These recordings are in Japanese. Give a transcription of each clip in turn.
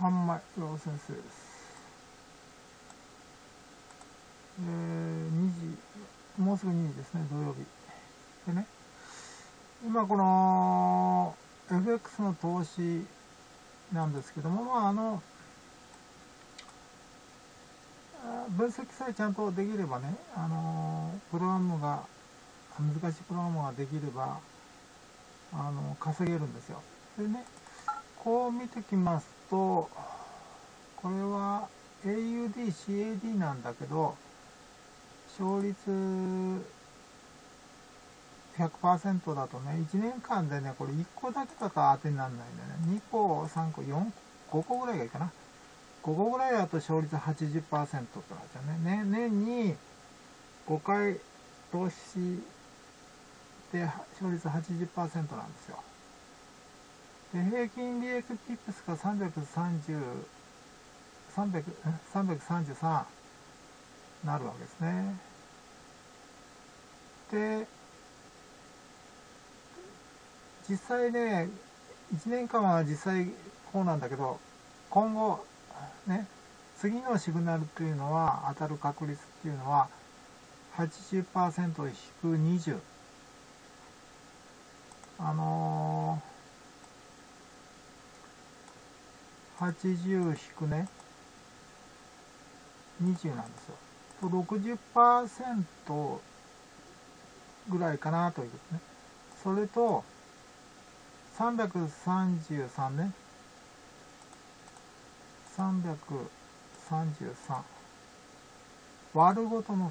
半枚岩尾先生ですえー、2時もうすぐ2時ですね土曜日。でね今この FX の投資なんですけどもまああの分析さえちゃんとできればね、あのプログラムが難しいプログラムができればあの稼げるんですよ。でねこう見てきますとこれは AUDCAD なんだけど勝率100%だとね1年間でねこれ1個だけだと当てにならないんだよね。2個3個4個5個ぐらいがいいかな。5個ぐらいだと勝率80%ってなっちゃうね。ね年に5回投資で勝率80%なんですよ。で平均利益ピップスが330 333なるわけですね。で実際ね1年間は実際こうなんだけど今後ね次のシグナルっていうのは当たる確率っていうのは80%引く20あのー、80引くね。20なんですよ。60%ぐらいかなということね。それと333ね。333割るごとの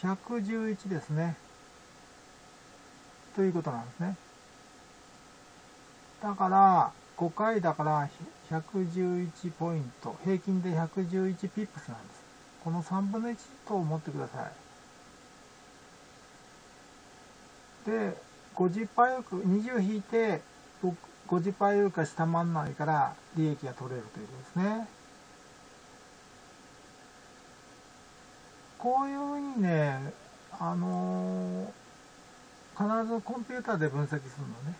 3111ですね。ということなんですね。だから5回だから111ポイント。平均で111ピップスなんです。この3分の1と思ってください。で50%よく20引いて50%よりか下回らないから利益が取れるということですね。こういうふうにねあのー、必ずコンピューターで分析するのね。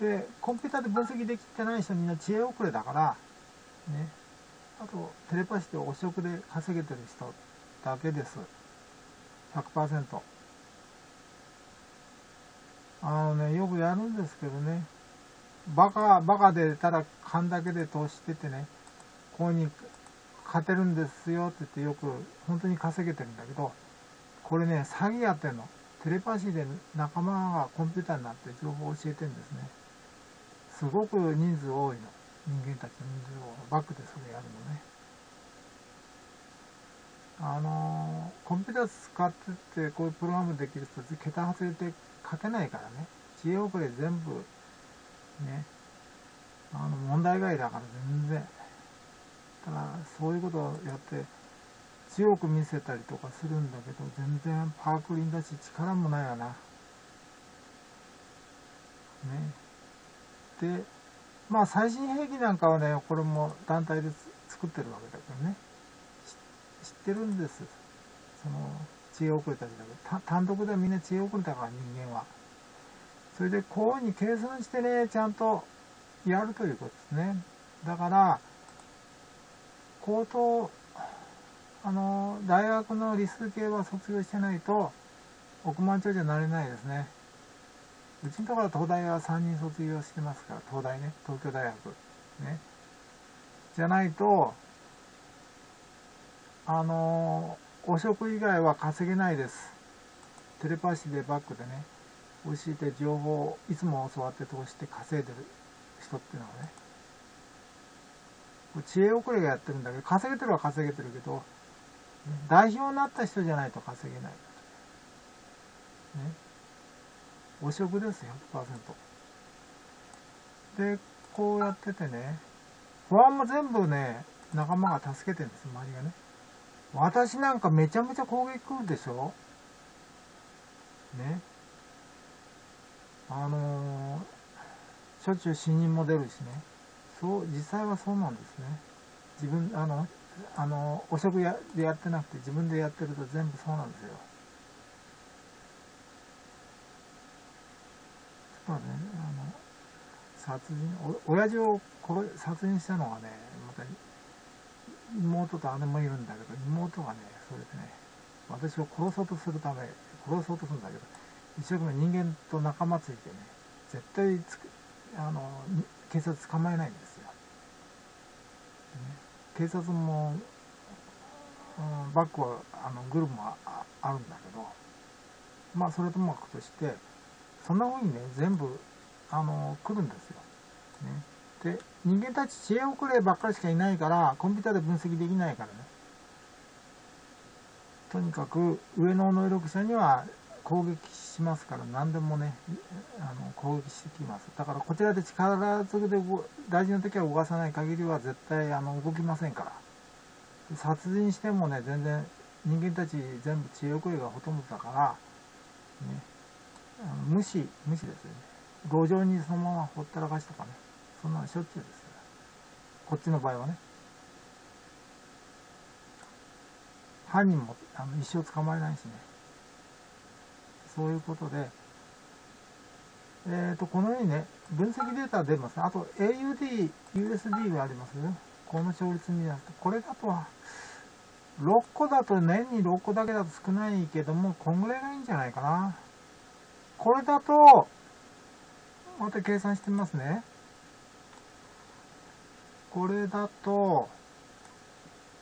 でコンピューターで分析できてない人みんな知恵遅れだからね。あとテレパシーで汚職で稼げてる人だけです。100%あのねよくやるんですけどね。バカバカでただ勘だけで投資しててねここに勝てるんですよって言ってよく本当に稼げてるんだけどこれね詐欺やってんの。テレパシーで仲間がコンピューターになって情報を教えてるんですね。すごく人数多いの。人間たちの人数をバックでそれやるのね。あのコンピューター使っててこういうプログラムできる人桁外れて勝てないからね。知恵遅れ全部ね。あの問題外だから全然。だからそういうことをやって強く見せたりとかするんだけど全然パークリンだし力もないわな。ね。でまあ最新兵器なんかはねこれも団体で作ってるわけだけどね。知ってるんです。その知恵遅れたちだけ。ど単独ではみんな知恵遅れたから人間は。それでこういうふうに計算してねちゃんとやるということですね。だから高等あの大学の理数系は卒業してないと億万長者になれないですね。うちのところは東大は3人卒業してますから東大ね東京大学ね。じゃないとあの汚職以外は稼げないです。テレパシーでバックでね教えて情報をいつも教わって通して稼いでる人っていうのはね。知恵遅れがやってるんだけど稼げてるは稼げてるけど代表になった人じゃないと稼げない。ね。汚職です100%でこうやっててね不安も全部ね仲間が助けてるんです周りがね。私なんかめちゃめちゃ攻撃来るでしょ？ね。あのー、しょっちゅう死人も出るしね。そう実際はそうなんですね。自分あのあの汚職やでやってなくて自分でやってると全部そうなんですよ。ちょっとねあの殺人、お親父を殺殺人したのがね、また妹と姉もいるんだけど、妹がね、それでね、私を殺そうとするため、殺そうとするんだけど、一生懸命人間と仲間ついてね、絶対つく、あの、警察捕まえないんですよ。ね、警察も、うん、バックは、あの、グルもああるんだけど、まあ、それともかくとして、そんな風にね、全部、あの、来るんですよ。ね。で、人間たち知恵遅ればっかりしかいないから、コンピューターで分析できないからね。とにかく、上の能力者には攻撃しますから、何でもね、あの攻撃してきます。だから、こちらで力ずくで大事な時は動かさない限りは絶対あの動きませんから。殺人してもね、全然、人間たち全部知恵遅れがほとんどだから、ね、無視、無視ですよね。路上にそのままほったらかしとかね、そんなのしょっちゅうですよ。こっちの場合はね。犯人もあの一生捕まえないしね。そういうことで、えっ、ー、と、このようにね、分析データ出ます。あと、AUD、USB がありますよ。この勝率見ますと、これだとは、6個だと年に6個だけだと少ないけども、こんぐらいがいいんじゃないかな。これだと、また計算してみますね。これだと、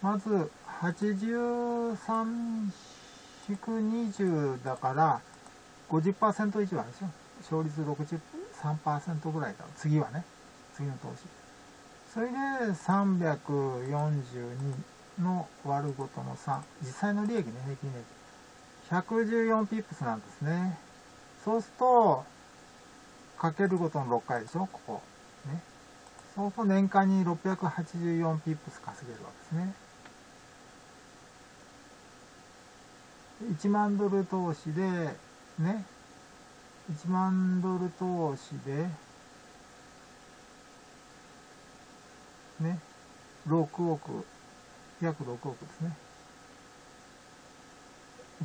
まず、83-20だから、50%以上あるでしょ。勝率63%ぐらいだ。次はね。次の投資。それで、342の割るごとの3。実際の利益ね、平均利益。114ピップスなんですね。そうすると、かけるごとの6回でしょ、ここ。ね。そうすると年間に684ピップス稼げるわけですね。1万ドル投資で、ね。1万ドル投資で、ね。6億、約6億ですね。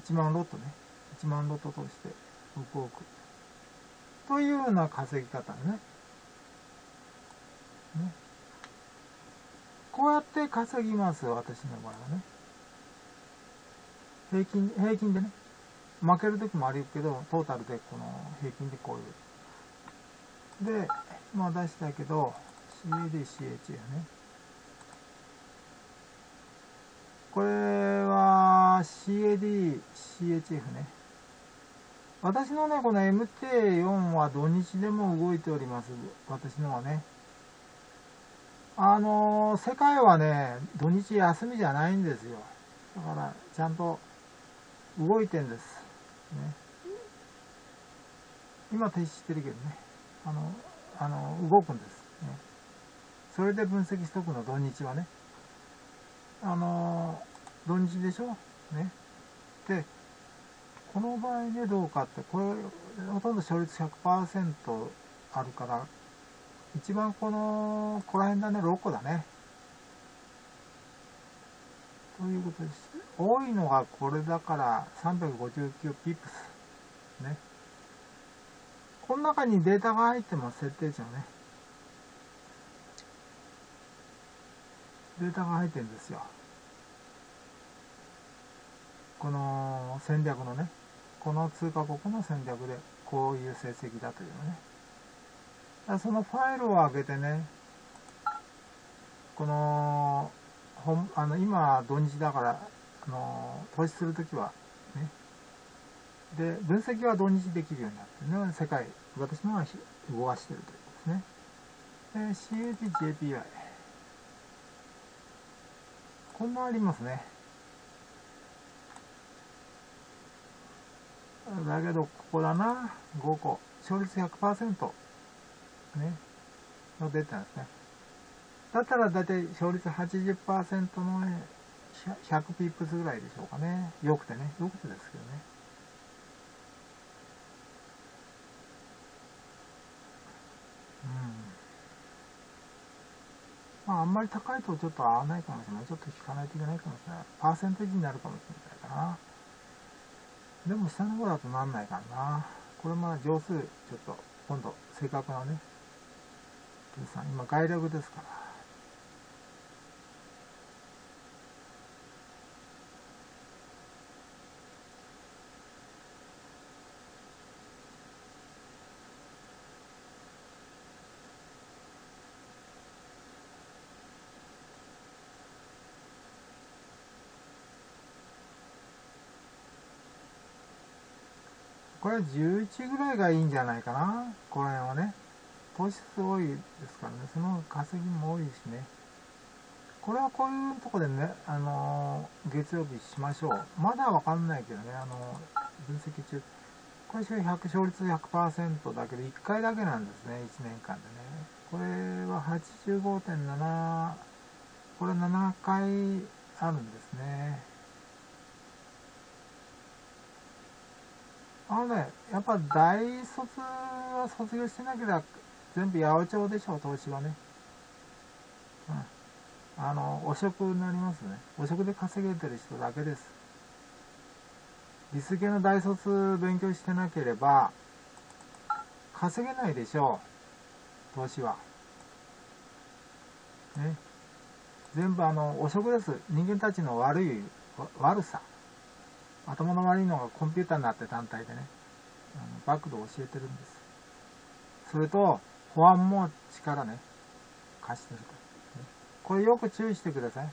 1万ロットね。1万ロット投資で億。というような稼ぎ方ね。ね。こうやって稼ぎます、私の場合はね。平均、平均でね。負ける時もあるけど、トータルでこの平均でこういう。で、まあ出したけど、CAD、CHF ね。これは CAD、CHF ね。私のね、この MT4 は土日でも動いております。私のはね。あのー、世界はね、土日休みじゃないんですよ。だから、ちゃんと動いてんです。ね。今停止してるけどね。あの、あの、動くんです。ね。それで分析しとくの、土日はね。あの、土日でしょ？ね。で、この場合ね、どうかって、これ、ほとんど勝率100%あるから、一番この、ここら辺だね、6個だね。ということです。多いのがこれだから359ピップス。ね。この中にデータが入ってます、設定値のね。データが入ってるんですよ。この戦略のね。この通貨国の戦略でこういう成績だというのね。そのファイルを上げてね、この、あの今土日だから、あの投資するときは、ね。で、分析は土日できるようになってね、世界、私のは動かしてるということですね。で、CAD-JPI。こんなありますね。だけど、ここだな。5個。勝率100%。ね。の出てますね。だったらだいたい勝率80%のね、100ピップスぐらいでしょうかね。よくてね。よくてですけどね。うん。まあ、あんまり高いとちょっと合わないかもしれない。ちょっと引かないといけないかもしれない。パーセンテージになるかもしれないかな。でも下の方だとなんないかな。これまあ乗数、ちょっと今度正確なね、計算今外略ですからこれは11ぐらいがいいんじゃないかな。この辺はね。糖質多いですからね。その稼ぎも多いしね。これはこういうとこでね、あのー、月曜日しましょう。まだわかんないけどね、あのー、分析中。これ100勝率100%だけど、1回だけなんですね、1年間でね。これは85.7、これ7回あるんですね。あのね、やっぱ大卒は卒業してなければ全部八百長でしょう、投資はね。うん。あの、汚職になりますね。汚職で稼げてる人だけです。理数系の大卒勉強してなければ、稼げないでしょう、投資は。ね。全部あの、汚職です。人間たちの悪い、悪さ。頭の悪いのがコンピューターになって単体でね、あのバックドを教えてるんです。それと、保安も力ね、貸してると。これよく注意してください。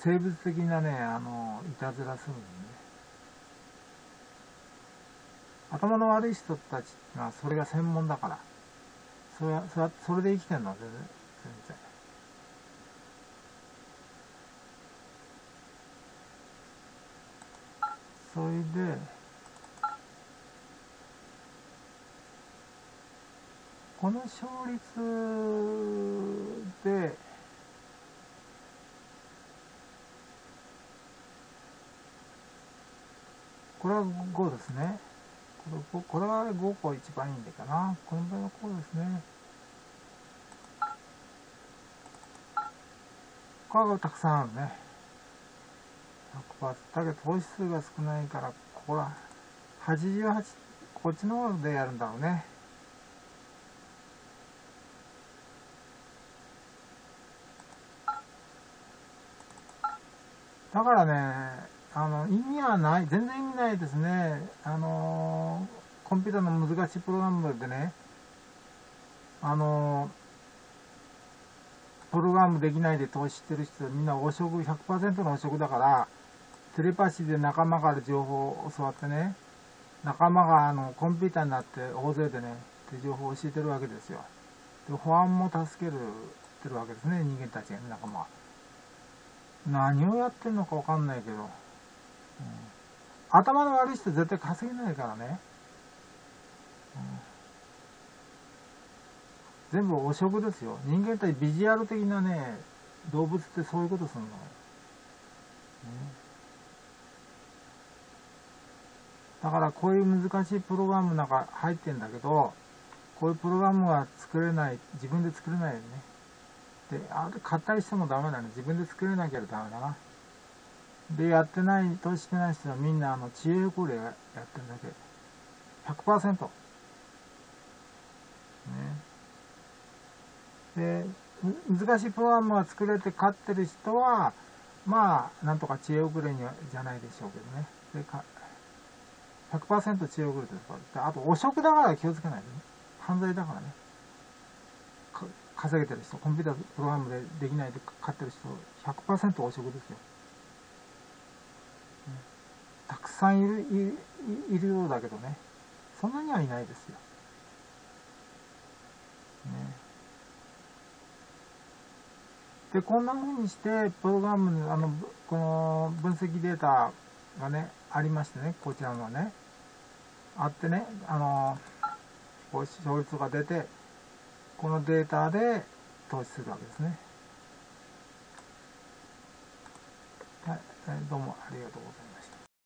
生物的なね、あの、いたずらするんでね。頭の悪い人たちがそれが専門だから。それは、それはそれで生きてるのは全然。それでこの勝率でこれは5ですね。これこれは5個一番いいんだかな。この場合はこうですね。これがたくさんあるね。だけど糖質数が少ないからここは88こっちの方でやるんだろうね。だからねあの意味はない全然意味ないですね。あのコンピューターの難しいプログラムでねあのプログラムできないで投資してる人みんな汚職100%の汚職だからテレパシーで仲間から情報を教わってね、仲間があのコンピューターになって大勢でね、って情報を教えてるわけですよ。で、保安も助けるてるわけですね、人間たちが、ね、仲間は。何をやってんのかわかんないけど、うん、頭の悪い人絶対稼げないからね。全部汚職ですよ。人間たちビジュアル的なね、動物ってそういうことするの。うんだからこういう難しいプログラムの中入ってんだけど、こういうプログラムが作れない、自分で作れないよね。で、あれ買ったりしてもダメだね。自分で作れなきゃダメだな。で、やってない、投資してない人はみんなあの、知恵これやってるだけ。100%。ね。で、難しいプログラムが作れて勝ってる人は、まあ、なんとか知恵遅れにはじゃないでしょうけどね。でか100%治療グルトですか？らあと汚職だから気をつけないとね。犯罪だからね。稼げてる人コンピュータープログラムでできないで買ってる人100%汚職ですよ、たくさんいるいるようだけどね。そんなにはいないですよ、ね、でこんな風にしてプログラムあのこの分析データがねありましてねこちらのね。あってね、あの、こう勝率が出て、このデータで投資するわけですね。はい、どうもありがとうございます。